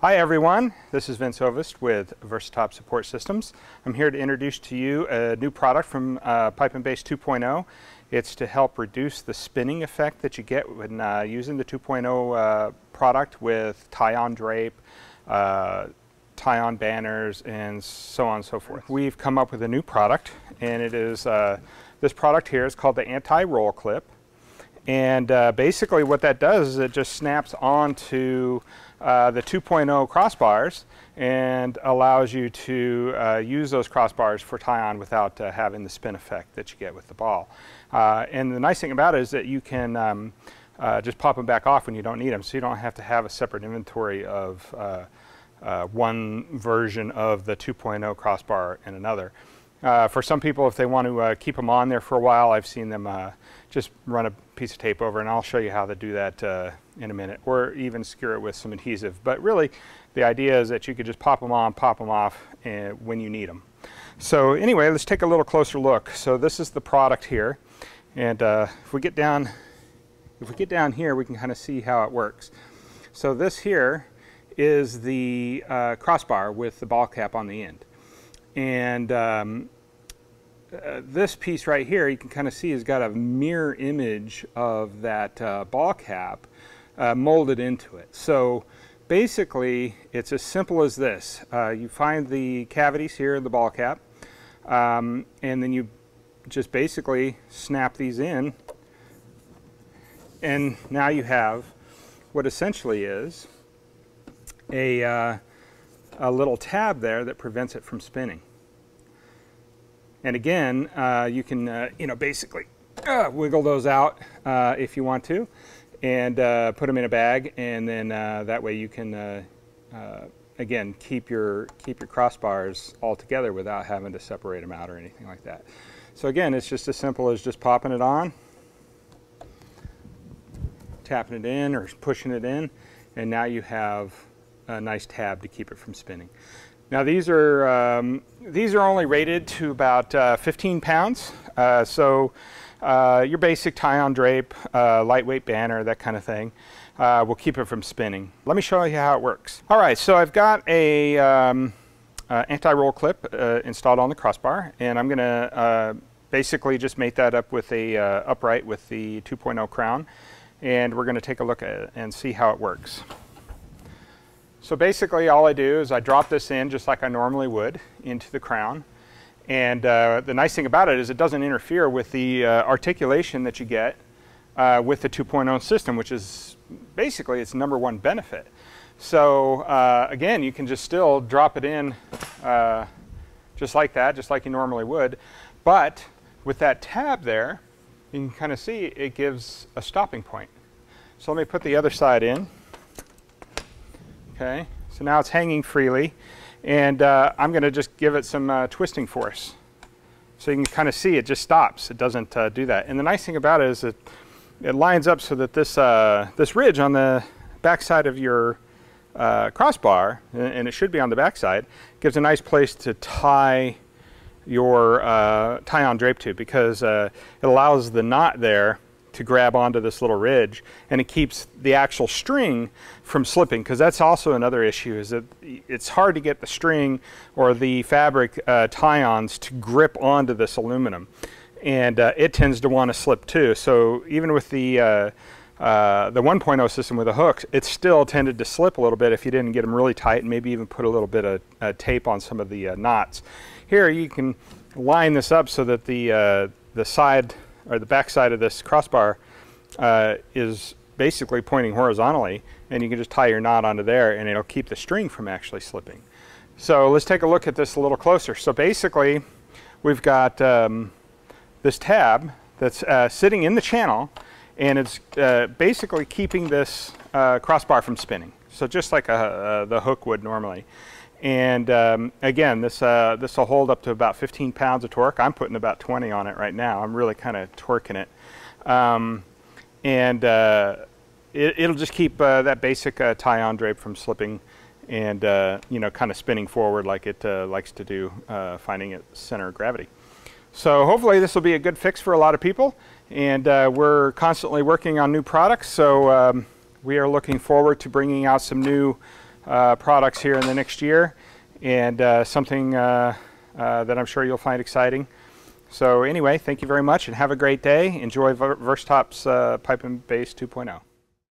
Hi everyone, this is Vince Ovest with Versatop Support Systems. I'm here to introduce to you a new product from uh, Pipe and Base 2.0. It's to help reduce the spinning effect that you get when uh, using the 2.0 uh, product with tie-on drape, uh, tie-on banners, and so on and so forth. We've come up with a new product, and it is uh, this product here is called the anti-roll clip. And uh, basically what that does is it just snaps onto uh, the 2.0 crossbars and allows you to uh, use those crossbars for tie-on without uh, having the spin effect that you get with the ball. Uh, and the nice thing about it is that you can um, uh, just pop them back off when you don't need them, so you don't have to have a separate inventory of one version of the 2.0 crossbar and another. For some people, if they want to keep them on there for a while, I've seen them just run a piece of tape over, and I'll show you how to do that uh, in a minute, or even secure it with some adhesive. But really, the idea is that you could just pop them on, pop them off uh, when you need them. So anyway, let's take a little closer look. So this is the product here, and uh, if we get down, if we get down here, we can kind of see how it works. So this here is the crossbar with the ball cap on the end. And um, uh, this piece right here, you can kind of see has got a mirror image of that uh, ball cap uh, molded into it. So basically, it's as simple as this. Uh, you find the cavities here in the ball cap, um, and then you just basically snap these in, and now you have what essentially is a, uh, a little tab there that prevents it from spinning. And again, uh, you can, uh, you know, basically uh, wiggle those out uh, if you want to and uh, put them in a bag and then uh, that way you can, again, keep your, keep your crossbars all together without having to separate them out or anything like that. So again, it's just as simple as just popping it on, tapping it in or pushing it in, and now you have a nice tab to keep it from spinning. Now these are um, these are only rated to about uh, 15 pounds. Uh, so uh, your basic tie-on drape, uh, lightweight banner, that kind of thing, uh, will keep it from spinning. Let me show you how it works. All right, so I've got a um, uh, anti-roll clip installed on the crossbar, and I'm going to basically just mate that up with a upright with the 2.0 crown, and we're going to take a look at it and see how it works. So basically all I do is I drop this in just like I normally would into the crown. And uh, the nice thing about it is it doesn't interfere with the uh, articulation that you get uh, with the 2.0 system, which is basically its number one benefit. So uh, again, you can just still drop it in uh, just like that, just like you normally would. But with that tab there, you can kind of see it gives a stopping point. So let me put the other side in. Okay, so now it's hanging freely and uh, I'm going to just give it some uh, twisting force. So you can kind of see it just stops. It doesn't uh, do that. And the nice thing about it is that it lines up so that this, uh, this ridge on the backside of your uh, crossbar, and it should be on the backside, gives a nice place to tie your uh, tie-on drape to because it allows the knot there to grab onto this little ridge and it keeps the actual string from slipping because that's also another issue is that it's hard to get the string or the fabric uh, tie-ons to grip onto this aluminum and uh, it tends to want to slip too so even with the uh, uh the 1.0 system with the hooks, it still tended to slip a little bit if you didn't get them really tight and maybe even put a little bit of uh, tape on some of the uh, knots. Here you can line this up so that the, the side or the back side of this crossbar uh, is basically pointing horizontally and you can just tie your knot onto there and it'll keep the string from actually slipping. So let's take a look at this a little closer. So basically we've got um, this tab that's uh, sitting in the channel and it's uh, basically keeping this uh, crossbar from spinning. So just like a, uh, the hook would normally. And um, again, this uh, this will hold up to about 15 pounds of torque. I'm putting about 20 on it right now. I'm really kind of torquing it. Um, and uh, it, will just keep uh, that basic uh, tie-on drape from slipping and uh, you know kind of spinning forward like it uh, likes to do, finding its center of gravity. So hopefully this will be a good fix for a lot of people. And we're constantly working on new products. So um, we are looking forward to bringing out some new uh, products here in the next year and uh, something uh, uh, that I'm sure you'll find exciting. So anyway, thank you very much and have a great day. Enjoy Ver Versatop's uh, Pipe and Base 2.0.